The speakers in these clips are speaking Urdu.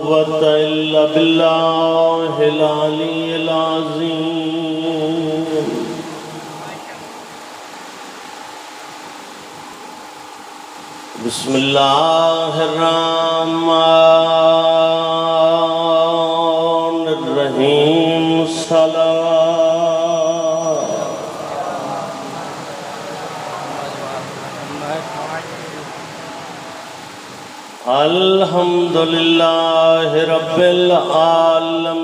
قوة إلا بسم الله الرحمن الرحيم صلاة الحمد لله رب العالمين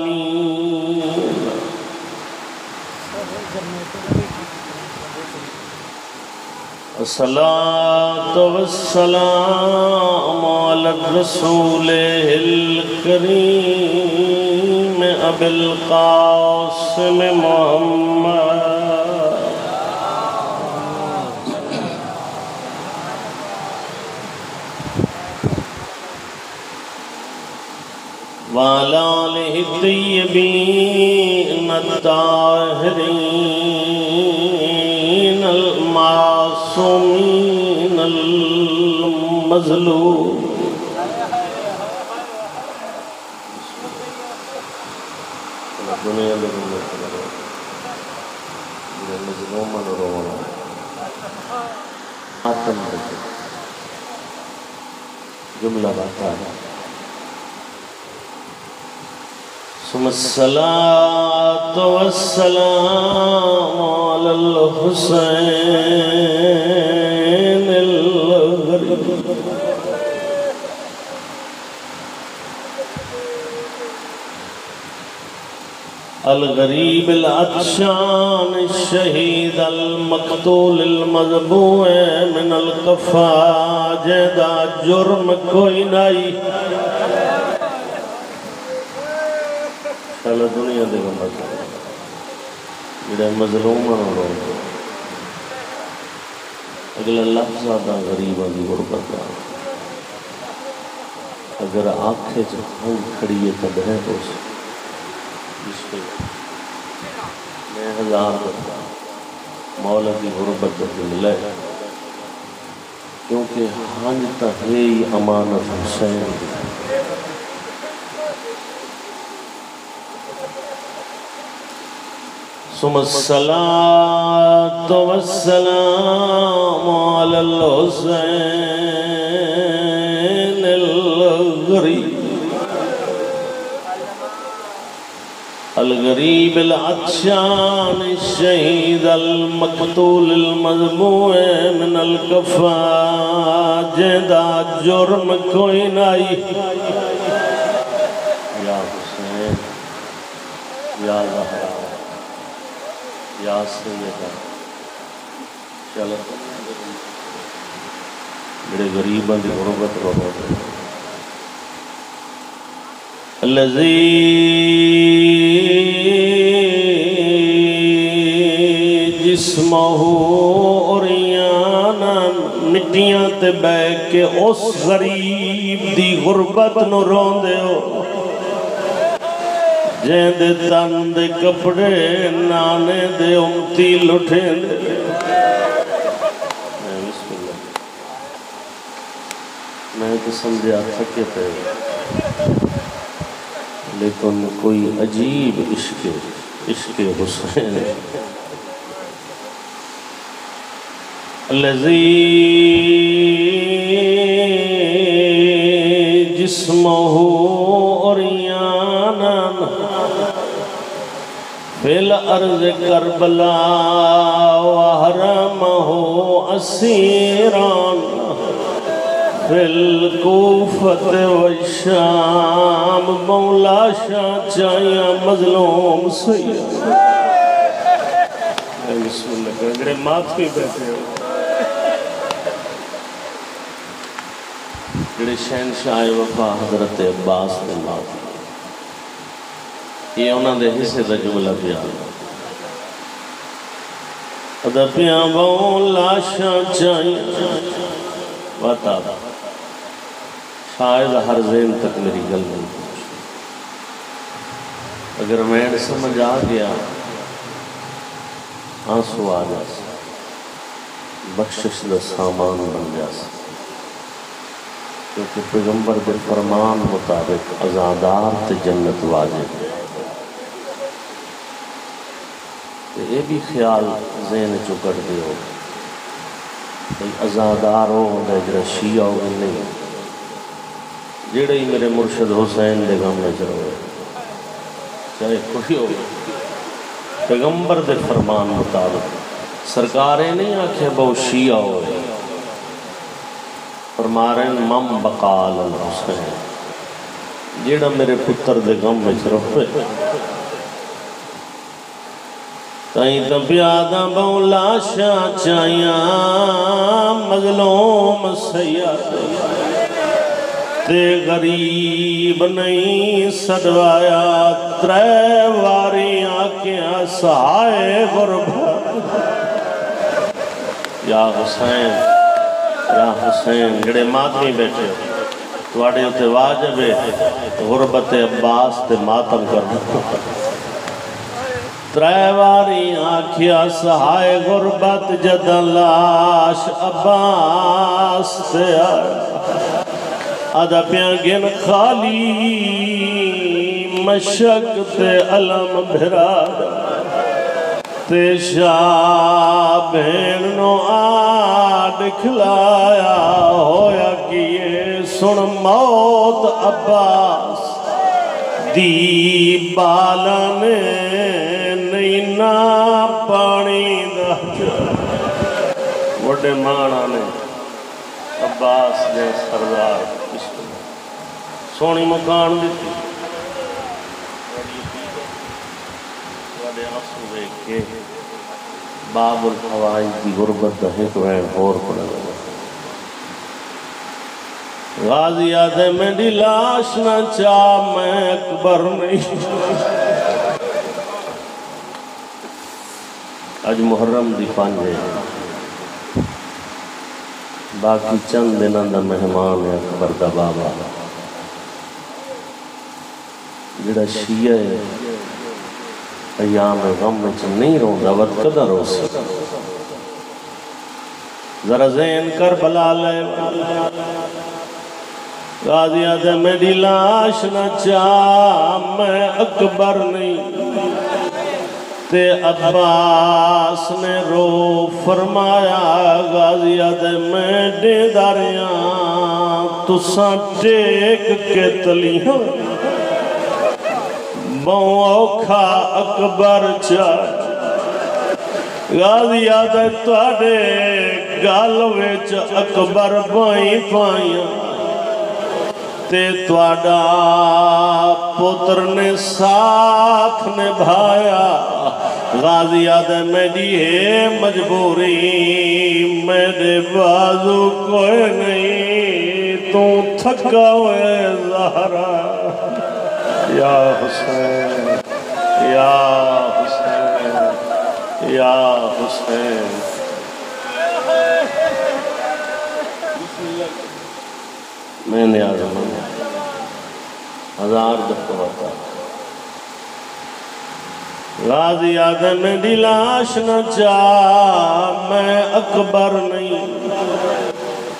الصلاة والسلام على الرسول الكريم أبي القاسم محمد وعلى آله الطيبين الطاهرين المعصومين المظلوم دنیا میں ثم الصلاة والسلام على الحسين الغريب. الغريب العطشان الشهيد المقتول المذبوح من القفا، جدا جرم کوئی نہیں چلو دنیا دے گا مظلوم جڑے مظلوم ہیں رو اگلا لفظ آدھا غریب آدھی غربت آ اگر آنکھیں جو ہوں کھڑی ہے تب ہے تو اس۔ بسم اللہ میں ہزار کرتا مولا کی غربت جو ملے کیونکہ ہاں جی ہنج تک ہی امانت حسین۔ ثم الصلاة والسلام على الحسين الغريب الغريب العطشان الشهيد المقتول المذبوح من الكفا جدا جرم کوئی نہیں یا حسین یا زہرا یا سیدہ چلو۔ بڑے غریباں دی غربت رو الذي جسمه اوریانا مٹیاں تے بے کے اس غریب دی غربت نو روندے ہو۔ جین دے تن دے کپڑے، نانے دے امتی لٹھے دے بسم اللہ۔ میں تو سمجھا تھکے پہ لیکن کوئی عجیب عشق عشق حسین۔ الذي جسمه في الأرض كربلاء وحرمه أسيرا في الكوفة والشام مولا شاہ چاہیا مظلوم سید۔ بسم اللہ اگرے مات پہ بیٹھے ہو۔ جڑے شہنشاہ وفا حضرت عباس نے مات یہ انہوں نے حصے دا جملہ بیان ادبیاں مولا شاہ چاہیا بتا شاید ہر ذہن تک میری گل نہیں پہنچ اگر میں سمجھ آ گیا، آنسو آ جا سا بخشش دا سامان بن جا سا کیونکہ پیغمبر کے فرمان مطابق ازادار تے جنت واجب۔ ہے تے یہ بھی خیال ذہن چو کٹ دیو بھئی ازادار ہو ہوتا ہے جرا شیعہ ہو نہیں۔ جڑے ہی میرے مرشد حسین دے غم میں چلو چاہے کوئی ہو، پیغمبر دے فرمان مطابق سرکاریں نہیں آکھے بہو شیعہ ہو فرمارن مم بقال الحسین۔ جیڑا میرے پتر دے غم میں چلو تائیں تو پیادا بولا شاہ چائیاں مظلوم سید تے غریب نہیں سدوایا ترے واری آکیاں سائے غربت یا حسین یا حسین جڑے ماتمی بیٹھے ہو تواڈے اتنے واجب ہے غربت عباس تے ماتم کرنا ترے واری آکھیا سہائے غربت جدن لاش عباس تے ادا پیاں گن خالی مشک تے علم بھرا تے شاہ بہن نو آڈ کھلایا ہویا کیے سن موت عباس دی بالن نہیں نا پانی دا وڈے مانا نے عباس دے سردار سونی مکان دیتی وڈے آنسو دیکھ کے باب الحوائی دی غربت دا ایک وین اور پڑا غازی آدھے میں دی لاش نہ چاہ میں اکبر نہیں اج محرم دی پانجے باقی چند دنوں دا مہمان ہے، اکبر دا بابا۔ جڑا شیعہ ہے، ایام غم میں چھ نہیں روندا، وقت کدا رو سکتا؟ ذرا ذہن کر بلا لے۔ غازی آدھے میری لاش نہ چاہ، میں اکبر نہیں۔ عباس نے رو فرمایا، غازی میں ڈے داریاں تساں ٹیک کے تلیاں بہوں اوکھا اکبر چاہ غازی آدھے توڑے گالوے چا اکبر بائیں پائیاں تے تواڈا پتر نے ساتھ نبھایا غازی آدھے میری ہے مجبوری میرے بازو کوئی نہیں تو تھکا ہوئے زہرا یا حسین یا حسین یا حسین میں نے آزم ہزار دفعہ ہوتا غازی آدم دی لاش نہ چاہ میں اکبر نہیں۔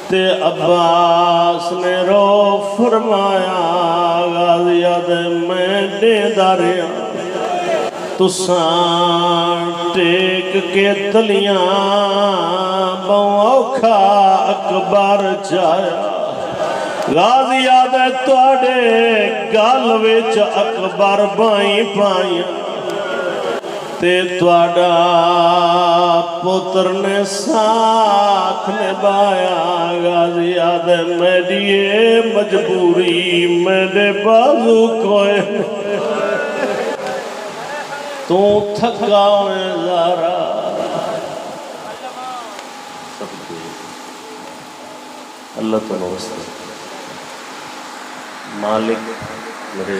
تے عباس نے رو فرمایا، غازی آدم میں دے داریاں۔ تسان ٹیک کے تلیاں، بہوں اوکھا اکبر چایا غازی آدھے توڑے گال ویچ اکبر بائیں پائیں تے توڑا پتر نے ساتھ نبایا غازی آدھے میری مجبوری میرے بازو کوئے۔ تو تھکا میں زارا۔ اللہ تو نوستے مالک میرے